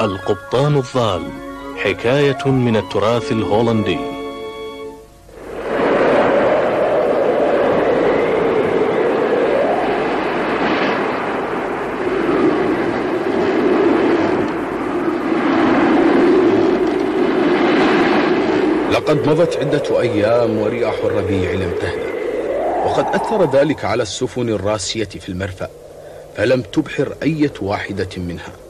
القبطان الضال حكاية من التراث الهولندي. لقد مضت عدة أيام ورياح الربيع لم تهدأ وقد أثر ذلك على السفن الراسية في المرفأ فلم تبحر أية واحدة منها.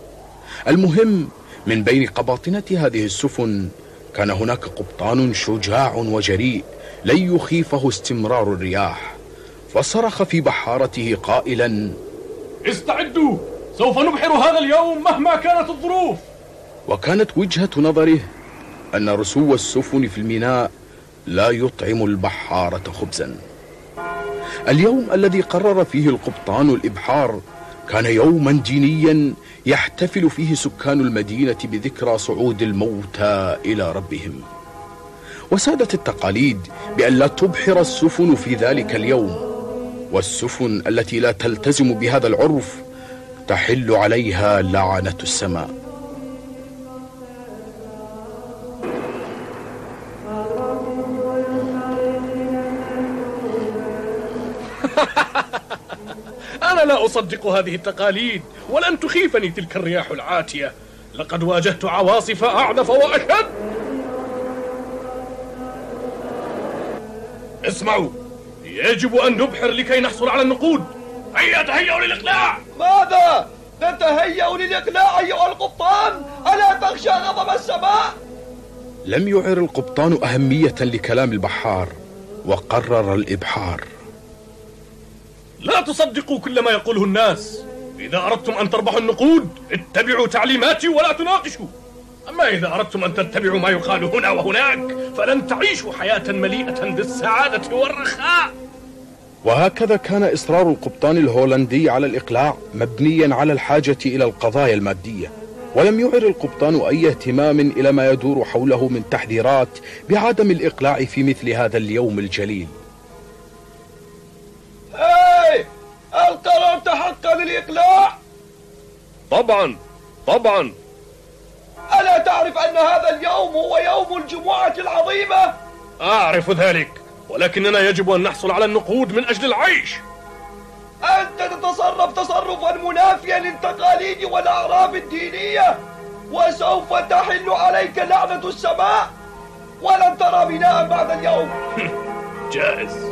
المهم من بين قباطنة هذه السفن كان هناك قبطان شجاع وجريء لن يخيفه استمرار الرياح فصرخ في بحارته قائلا استعدوا! سوف نبحر هذا اليوم مهما كانت الظروف. وكانت وجهة نظره أن رسو السفن في الميناء لا يطعم البحارة خبزا. اليوم الذي قرر فيه القبطان الإبحار كان يوما دينيا يحتفل فيه سكان المدينة بذكرى صعود الموتى إلى ربهم. وسادت التقاليد بأن لا تبحر السفن في ذلك اليوم والسفن التي لا تلتزم بهذا العرف تحل عليها لعنة السماء. أنا لا أصدق هذه التقاليد ولن تخيفني تلك الرياح العاتية. لقد واجهت عواصف أعنف وأشد. اسمعوا يجب أن نبحر لكي نحصل على النقود. هيا تهيئوا للإقلاع. ماذا؟ نتهيأ للإقلاع أيها القبطان. ألا تخشى غضب السماء؟ لم يعر القبطان أهمية لكلام البحار وقرر الإبحار. لا تصدقوا كل ما يقوله الناس. إذا أردتم أن تربحوا النقود اتبعوا تعليماتي ولا تناقشوا. أما إذا أردتم أن تتبعوا ما يقال هنا وهناك فلن تعيشوا حياة مليئة بالسعادة والرخاء. وهكذا كان إصرار القبطان الهولندي على الإقلاع مبنيا على الحاجة إلى القضايا المادية. ولم يعر القبطان أي اهتمام إلى ما يدور حوله من تحذيرات بعدم الإقلاع في مثل هذا اليوم الجليل. حقا الإقلاع؟ طبعا طبعا ألا تعرف أن هذا اليوم هو يوم الجمعة العظيمة؟ أعرف ذلك ولكننا يجب أن نحصل على النقود من أجل العيش أنت تتصرف تصرفا منافيا للتقاليد والأعراف الدينية وسوف تحل عليك لعنة السماء ولن ترى بناء بعد اليوم جائز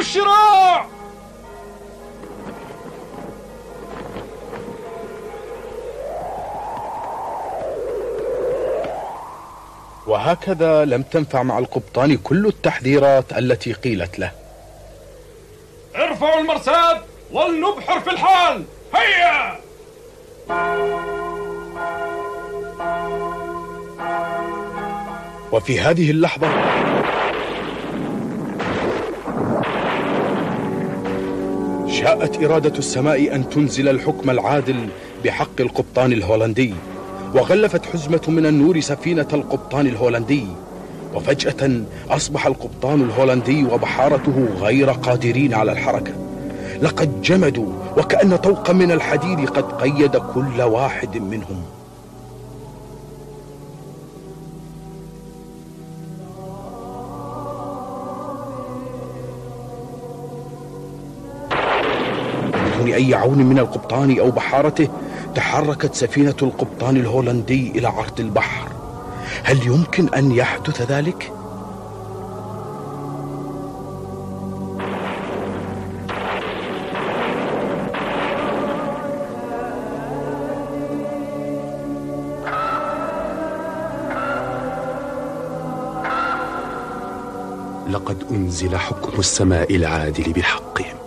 الشراع وهكذا لم تنفع مع القبطان كل التحذيرات التي قيلت له. ارفعوا المرساد ولنبحر في الحال. هيا! وفي هذه اللحظة شاءت إرادة السماء أن تنزل الحكم العادل بحق القبطان الهولندي وغلفت حزمة من النور سفينة القبطان الهولندي وفجأة أصبح القبطان الهولندي وبحارته غير قادرين على الحركة. لقد جمدوا وكأن طوقا من الحديد قد قيد كل واحد منهم. أي عون من القبطان أو بحارته تحركت سفينة القبطان الهولندي إلى عرض البحر هل يمكن أن يحدث ذلك؟ لقد أنزل حكم السماء العادل بحقهم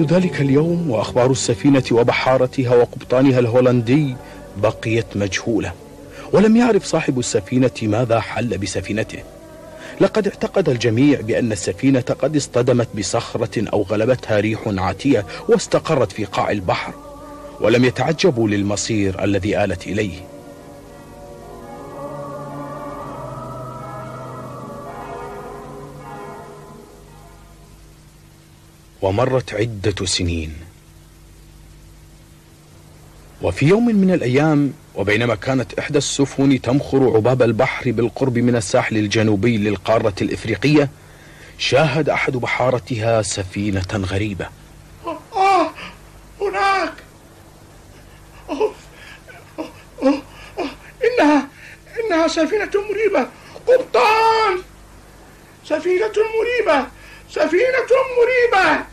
ومنذ ذلك اليوم وأخبار السفينة وبحارتها وقبطانها الهولندي بقيت مجهولة. ولم يعرف صاحب السفينة ماذا حل بسفينته. لقد اعتقد الجميع بأن السفينة قد اصطدمت بصخرة أو غلبتها ريح عاتية واستقرت في قاع البحر ولم يتعجبوا للمصير الذي آلت إليه. ومرت عدة سنين. وفي يوم من الأيام وبينما كانت إحدى السفن تمخر عباب البحر بالقرب من الساحل الجنوبي للقارة الإفريقية شاهد أحد بحارتها سفينة غريبة. آه هناك. إنها إنها سفينة مريبة! قبطان! سفينة مريبة! سفينة مريبة!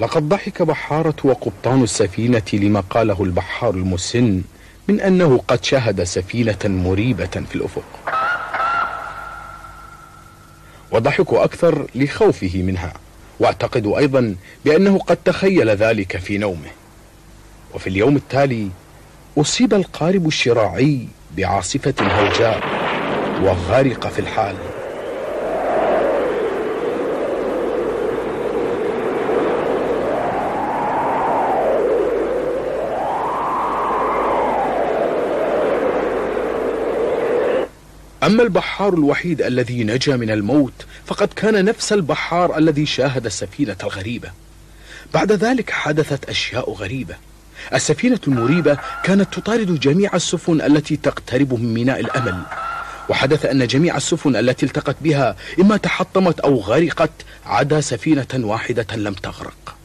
لقد ضحك بحارة وقبطان السفينة لما قاله البحار المسن من أنه قد شاهد سفينة مريبة في الأفق. وضحكوا أكثر لخوفه منها واعتقدوا أيضا بأنه قد تخيل ذلك في نومه. وفي اليوم التالي أصيب القارب الشراعي بعاصفة هوجاء وغرق في الحال. أما البحار الوحيد الذي نجا من الموت فقد كان نفس البحار الذي شاهد السفينة الغريبة. بعد ذلك حدثت أشياء غريبة. السفينة المريبة كانت تطارد جميع السفن التي تقترب من ميناء الأمل. وحدث أن جميع السفن التي التقت بها إما تحطمت أو غرقت عدا سفينة واحدة لم تغرق.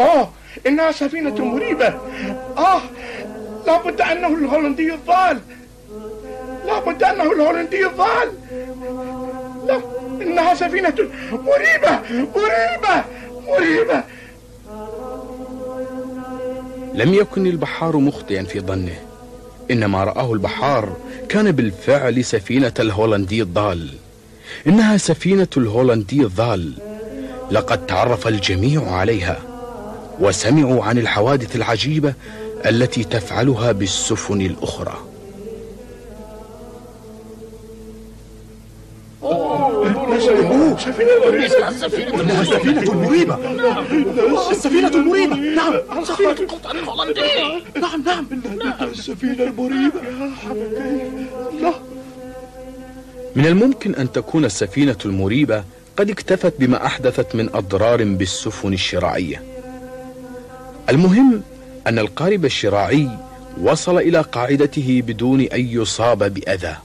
آه إنها سفينة مريبة. آه لابد أنه الهولندي الضال لابد أنه الهولندي الضال لا إنها سفينة مريبة مريبة مريبة. لم يكن البحار مخطئا في ظنه. إنما رآه البحار كان بالفعل سفينة الهولندي الضال. إنها سفينة الهولندي الضال. لقد تعرف الجميع عليها. وسمعوا عن الحوادث العجيبة التي تفعلها بالسفن الأخرى. إنها سفينة مريبة السفينة المريبة نعم سفينة القبطان الهولندي نعم نعم السفينة المريبة من الممكن أن تكون السفينة المريبة قد اكتفت بما أحدثت من أضرار بالسفن الشراعية المهم أن القارب الشراعي وصل إلى قاعدته بدون أن يصاب بأذى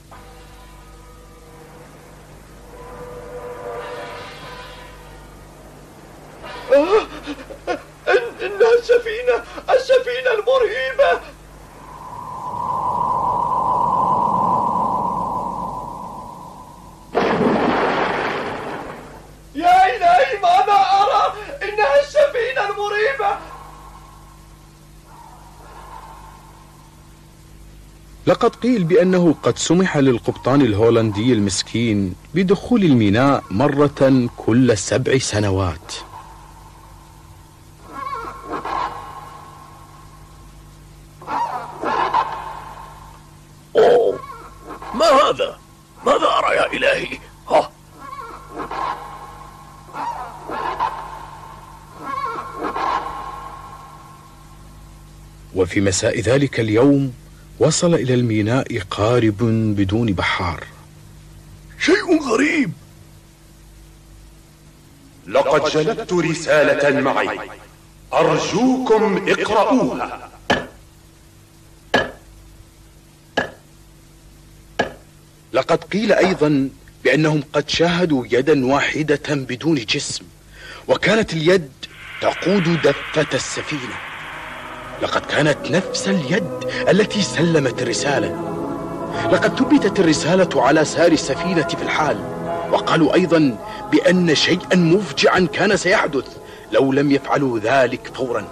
إن إنها السفينة السفينة المرهبة يا إلهي ماذا أرى إنها السفينة المريبة لقد قيل بأنه قد سمح للقبطان الهولندي المسكين بدخول الميناء مرة كل سبع سنوات أوه ما هذا؟ ماذا أرى يا إلهي؟ ها وفي مساء ذلك اليوم وصل إلى الميناء قارب بدون بحار. شيء غريب. لقد جلبت رسالة معي. أرجوكم اقرؤوها. لقد قيل أيضا بأنهم قد شاهدوا يدا واحدة بدون جسم وكانت اليد تقود دفة السفينة. لقد كانت نفس اليد التي سلمت الرسالة لقد ثبتت الرسالة على سار السفينة في الحال وقالوا أيضا بأن شيئا مفجعا كان سيحدث لو لم يفعلوا ذلك فورا.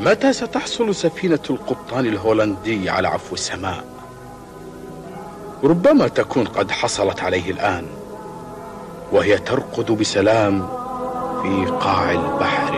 متى ستحصل سفينة القبطان الهولندي على عفو السماء؟ ربما تكون قد حصلت عليه الآن وهي ترقد بسلام في قاع البحر.